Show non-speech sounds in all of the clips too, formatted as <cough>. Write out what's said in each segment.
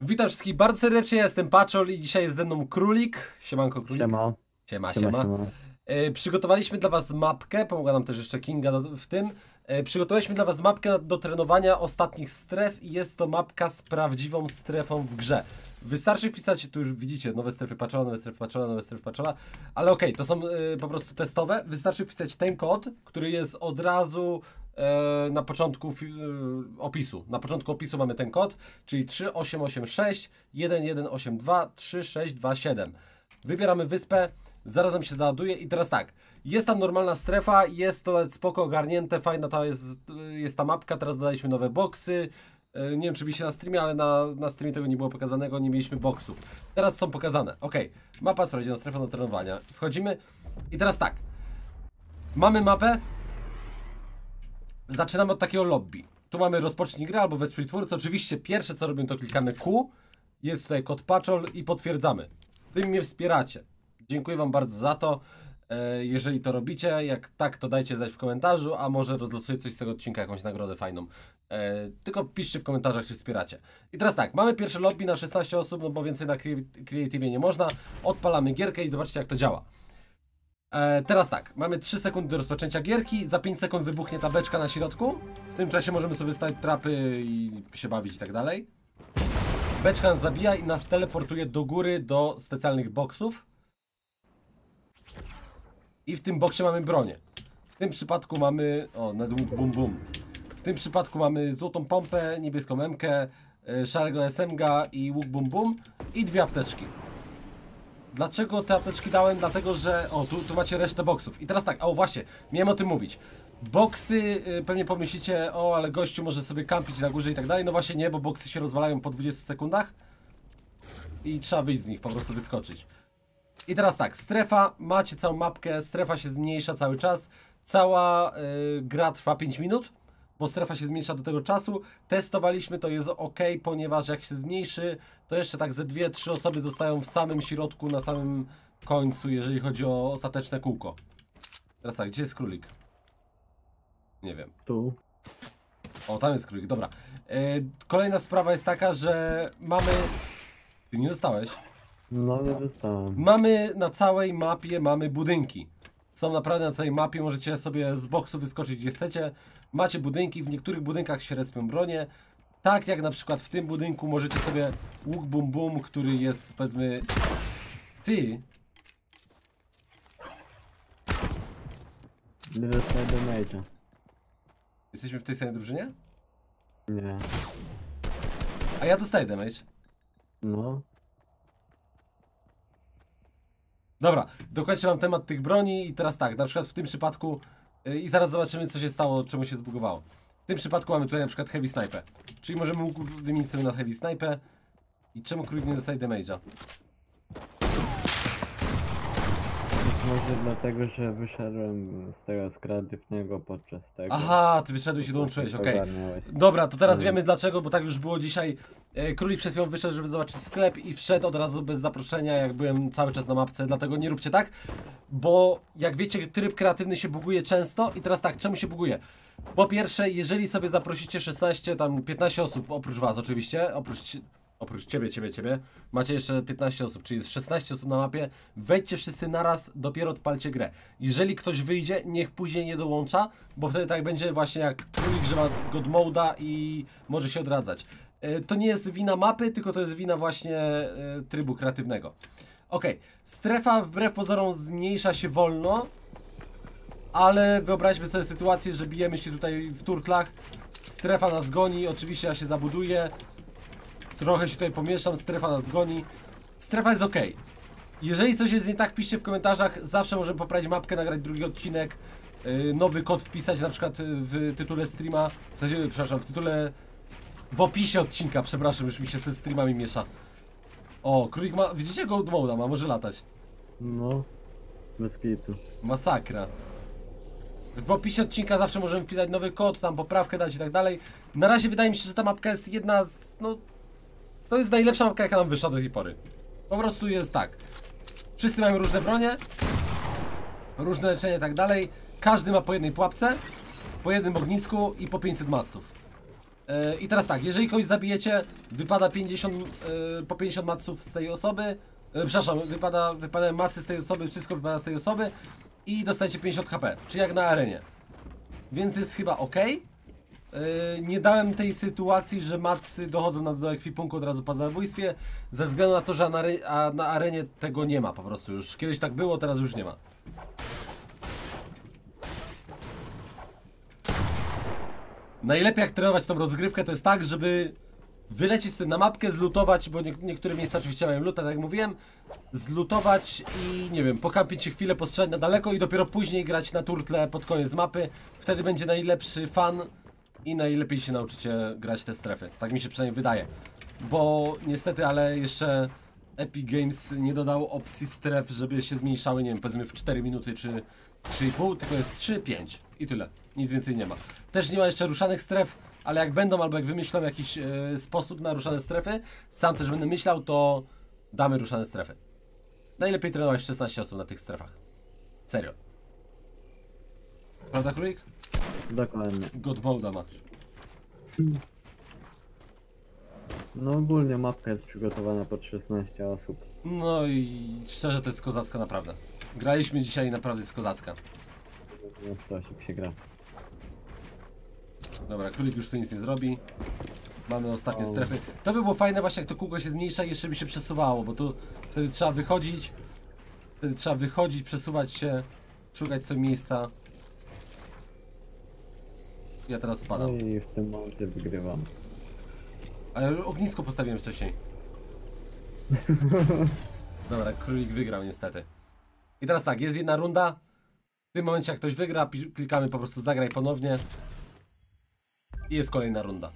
Witam wszystkich bardzo serdecznie, jestem Paczol i dzisiaj jest ze mną Królik. Siemanko Królik. Siema. Siema, Siema, siema. siema. E, przygotowaliśmy dla was mapkę, pomogła nam też jeszcze Kinga do, w tym. E, przygotowaliśmy dla was mapkę do trenowania ostatnich stref i jest to mapka z prawdziwą strefą w grze. Wystarczy wpisać, tu już widzicie, nowe strefy Paczola, nowe strefy Paczola, nowe strefy Paczola, ale okej, to są e, po prostu testowe. Wystarczy wpisać ten kod, który jest od razu na początku e, opisu. Na początku opisu mamy ten kod, czyli 3886 1182 3627. Wybieramy wyspę, zaraz nam się załaduje i teraz tak, jest tam normalna strefa, jest to spoko ogarnięte, fajna ta jest, jest ta mapka, teraz dodaliśmy nowe boksy, E, nie wiem czy byliście na streamie, ale na, na streamie tego nie było pokazanego, nie mieliśmy boksów. Teraz są pokazane, ok, mapa sprawdziona, strefa do trenowania, wchodzimy i teraz tak, mamy mapę, zaczynamy od takiego lobby. Tu mamy rozpocznij grę albo wesprzyj twórcę. Oczywiście pierwsze co robimy to klikamy Q. Jest tutaj kod Paczol i potwierdzamy. Tym mnie wspieracie. Dziękuję Wam bardzo za to. E, jeżeli to robicie, jak tak, to dajcie znać w komentarzu, a może rozlosuję coś z tego odcinka, jakąś nagrodę fajną. E, tylko piszcie w komentarzach, czy wspieracie. I teraz tak, mamy pierwsze lobby na 16 osób, no bo więcej na Crea- Creative nie można. Odpalamy gierkę i zobaczcie jak to działa. E, teraz tak, mamy 3 sekundy do rozpoczęcia gierki, za 5 sekund wybuchnie ta beczka na środku. W tym czasie możemy sobie stać trapy i się bawić i tak dalej. Beczka nas zabija i nas teleportuje do góry do specjalnych boksów. I w tym boksie mamy bronię. W tym przypadku mamy. O, nadług bum bum. W tym przypadku mamy złotą pompę, niebieską memkę, e, szarego SMG i łuk bum bum i dwie apteczki. Dlaczego te apteczki dałem? Dlatego, że. O, tu, tu macie resztę boksów. I teraz tak, o właśnie, miałem o tym mówić. Boksy, y, pewnie pomyślicie, o, ale gościu może sobie kampić na górze i tak dalej. No właśnie nie, bo boksy się rozwalają po 20 sekundach. I trzeba wyjść z nich, po prostu wyskoczyć. I teraz tak, strefa, macie całą mapkę, strefa się zmniejsza cały czas. Cała y, gra trwa 5 minut, bo strefa się zmniejsza do tego czasu. Testowaliśmy, to jest ok, ponieważ jak się zmniejszy, to jeszcze tak ze 2-3 osoby zostają w samym środku, na samym końcu, jeżeli chodzi o ostateczne kółko. Teraz tak, gdzie jest królik? Nie wiem. Tu. O, tam jest królik, dobra. E, kolejna sprawa jest taka, że mamy... Ty nie dostałeś? No nie dostałem. Mamy na całej mapie mamy budynki. Są naprawdę na całej mapie, możecie sobie z boksu wyskoczyć gdzie chcecie. Macie budynki, w niektórych budynkach się respią bronie. Tak jak na przykład w tym budynku możecie sobie łuk bum bum, który jest powiedzmy... Ty! Nie dostałem damage'a. Jesteśmy w tej samej drużynie? Nie. A ja dostaję damage. No. Dobra, dokończę wam temat tych broni i teraz tak, na przykład w tym przypadku yy, i zaraz zobaczymy co się stało, czemu się zbugowało. W tym przypadku mamy tutaj na przykład Heavy Sniper, czyli możemy wymienić sobie na Heavy Sniper i czemu królik nie dostaje damage'a? Może dlatego, że wyszedłem z tego z kreatywnego podczas tego. Aha, ty wyszedłeś i dołączyłeś, okej. Dobra, to teraz Mhm. wiemy dlaczego, bo tak już było dzisiaj. E, Królik przed chwilą wyszedł, żeby zobaczyć sklep i wszedł od razu bez zaproszenia, jak byłem cały czas na mapce, dlatego nie róbcie tak, bo jak wiecie, tryb kreatywny się buguje często i teraz tak, czemu się buguje? Po pierwsze, jeżeli sobie zaprosicie 16, tam 15 osób, oprócz was oczywiście, oprócz, oprócz ciebie, ciebie, ciebie, macie jeszcze 15 osób, czyli jest 16 osób na mapie, wejdźcie wszyscy naraz, dopiero odpalcie grę. Jeżeli ktoś wyjdzie, niech później nie dołącza, bo wtedy tak będzie właśnie jak królik, że ma i może się odradzać. E, To nie jest wina mapy, tylko to jest wina właśnie e, trybu kreatywnego. Okej, strefa wbrew pozorom zmniejsza się wolno, ale wyobraźmy sobie sytuację, że bijemy się tutaj w turtlach, strefa nas goni, oczywiście ja się zabuduję, trochę się tutaj pomieszam, strefa nas goni, strefa jest ok. Jeżeli coś jest nie tak, piszcie w komentarzach, zawsze możemy poprawić mapkę, nagrać drugi odcinek, yy, nowy kod wpisać na przykład yy, w tytule streama, w sensie, przepraszam, w tytule, w opisie odcinka, przepraszam, już mi się ze streamami miesza. O, królik ma, widzicie gold moda, ma, może latać. No. Bez kitu. Masakra. W opisie odcinka zawsze możemy wpisać nowy kod, tam poprawkę dać i tak dalej. Na razie wydaje mi się, że ta mapka jest jedna z, no... To jest najlepsza mapka, jaka nam wyszła do tej pory. Po prostu jest tak. Wszyscy mają różne bronie, różne leczenie i tak dalej. Każdy ma po jednej pułapce, po jednym ognisku i po 500 maców. E, I teraz tak, jeżeli kogoś zabijecie, wypada 50, e, po 50 maców z tej osoby. E, przepraszam, wypada, wypadają macy z tej osoby, wszystko wypada z tej osoby i dostajecie 50 HP, czy jak na arenie. Więc jest chyba ok. Nie dałem tej sytuacji, że macy dochodzą do ekwipunku od razu po zabójstwie, ze względu na to, że na, a na arenie tego nie ma po prostu już. Kiedyś tak było, teraz już nie ma. Najlepiej jak trenować tą rozgrywkę to jest tak, żeby wylecieć sobie na mapkę, zlutować, bo nie, niektóre miejsca oczywiście mają luta, tak jak mówiłem, zlutować i nie wiem, pokampić się chwilę, postrzelać na daleko i dopiero później grać na turtle pod koniec mapy. Wtedy będzie najlepszy fan i najlepiej się nauczycie grać te strefy. Tak mi się przynajmniej wydaje. Bo niestety, ale jeszcze Epic Games nie dodało opcji stref, żeby się zmniejszały, nie wiem, powiedzmy w 4 minuty czy 3,5, tylko jest 3, 5 i tyle. Nic więcej nie ma. Też nie ma jeszcze ruszanych stref, ale jak będą albo jak wymyślą jakiś e, sposób na ruszane strefy, sam też będę myślał, to damy ruszane strefy. Najlepiej trenować 16 osób na tych strefach. Serio. Prawda, królik? Dokładnie. Godbolda masz. No ogólnie mapka jest przygotowana pod 16 osób. No i szczerze to jest kozacka naprawdę. Graliśmy dzisiaj naprawdę jest kozacka. No Stosik się gra. Dobra, królik już tu nic nie zrobi. Mamy ostatnie O. strefy. To by było fajne właśnie jak to kółko się zmniejsza i jeszcze by się przesuwało, bo tu wtedy trzeba wychodzić. Wtedy trzeba wychodzić, przesuwać się, szukać sobie miejsca. Ja teraz No spadam. i w tym momencie wygrywam. Ale ognisko postawiłem wcześniej. <laughs> Dobra, królik wygrał niestety. I teraz tak, jest jedna runda. W tym momencie jak ktoś wygra, klikamy po prostu zagraj ponownie. I jest kolejna runda.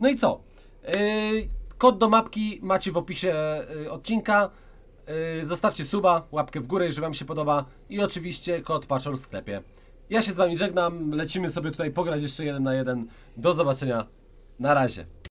No i co? Yy, kod do mapki macie w opisie yy, odcinka. Yy, zostawcie suba, łapkę w górę, jeżeli wam się podoba. I oczywiście kod paczol w sklepie. Ja się z wami żegnam, lecimy sobie tutaj pograć jeszcze jeden na jeden. Do zobaczenia. Na razie.